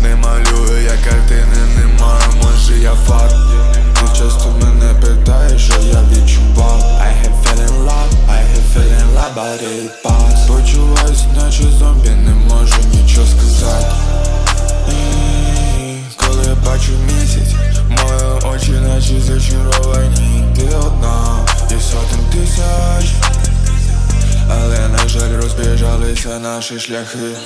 Не малюю я картини, немає, може я факт. Ти часто мене питаєш, що я відчував. I have feeling love, I have feeling love, but it pass. Почуваюсь, наче зомбі, не можу нічого сказати. Розбіжалися наші шляхи.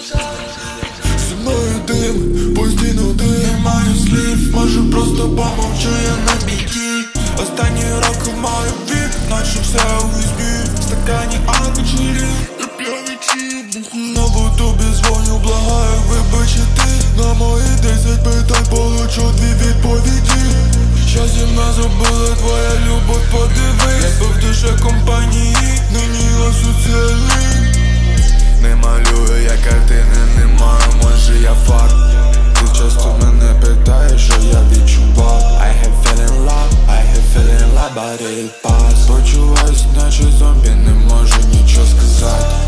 Зі мною дим, постійно дим. Немає слів, може просто помовчу я на біді. Останні роки маю вік, наче все у візбі В стакані алкоголі і п'яничі бухи На ютубі дзвоню, благаю вибачити На мої десять питань получу дві відповіді. Що зі мною зробила твоя любов, подивись. Якби в душе кому фар. Ти часто мене питаєш, що я відчував. I have feeling love, I have feeling love, but it pass Почуваюсь, наче зомбі, не можу нічого сказати.